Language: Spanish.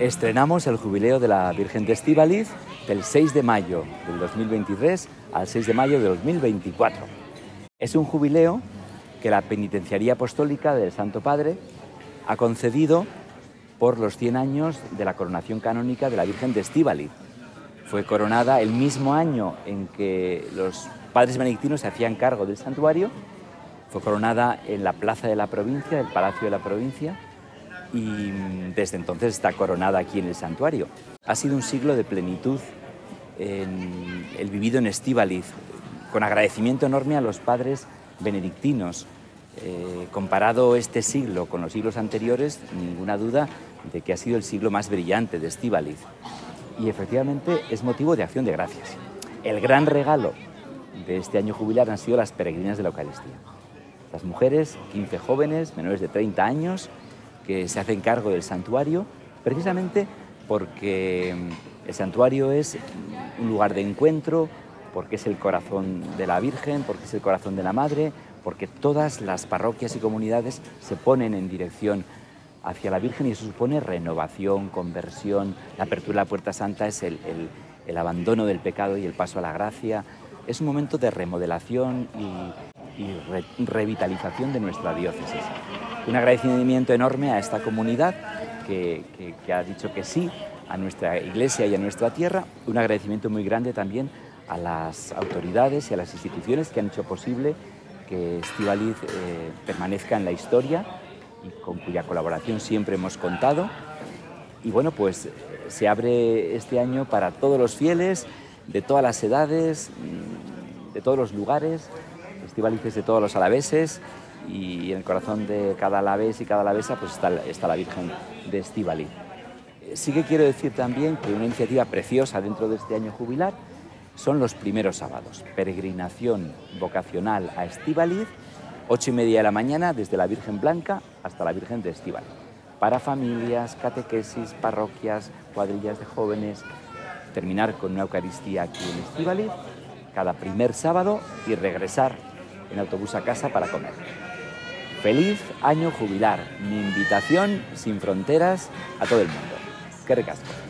Estrenamos el jubileo de la Virgen de Estíbaliz del 6 de mayo del 2023 al 6 de mayo de 2024. Es un jubileo que la Penitenciaría Apostólica del Santo Padre ha concedido por los 100 años de la coronación canónica de la Virgen de Estíbaliz. Fue coronada el mismo año en que los padres benedictinos se hacían cargo del santuario. Fue coronada en la plaza de la provincia, el Palacio de la Provincia, y desde entonces está coronada aquí en el santuario. Ha sido un siglo de plenitud en el vivido en Estíbaliz, con agradecimiento enorme a los padres benedictinos. Eh, comparado este siglo con los siglos anteriores, ninguna duda de que ha sido el siglo más brillante de Estíbaliz. Y efectivamente es motivo de acción de gracias. El gran regalo de este año jubilar han sido las peregrinas de la Eucaristía. Las mujeres, 15 jóvenes, menores de 30 años, que se hacen cargo del santuario, precisamente porque el santuario es un lugar de encuentro, porque es el corazón de la Virgen, porque es el corazón de la Madre, porque todas las parroquias y comunidades se ponen en dirección hacia la Virgen y eso supone renovación, conversión, la apertura de la Puerta Santa es el, abandono del pecado y el paso a la gracia. Es un momento de remodelación y, revitalización de nuestra diócesis. Un agradecimiento enorme a esta comunidad que, que ha dicho que sí a nuestra iglesia y a nuestra tierra. Un agradecimiento muy grande también a las autoridades y a las instituciones que han hecho posible que Estivaliz eh, permanezca en la historia y con cuya colaboración siempre hemos contado. Y bueno, pues se abre este año para todos los fieles, de todas las edades, mm, de todos los lugares. Estivaliz es de todos los alaveses y en el corazón de cada alavés y cada alavesa pues está, está la Virgen de Estivaliz. Sí que quiero decir también que una iniciativa preciosa dentro de este año jubilar son los primeros sábados. Peregrinación vocacional a Estíbaliz, ocho y media de la mañana desde la Virgen Blanca hasta la Virgen de Estíbaliz. Para familias, catequesis, parroquias, cuadrillas de jóvenes, terminar con una Eucaristía aquí en Estíbaliz cada primer sábado y regresar en autobús a casa para comer. Feliz año jubilar, mi invitación sin fronteras a todo el mundo. ¡Qué recasco!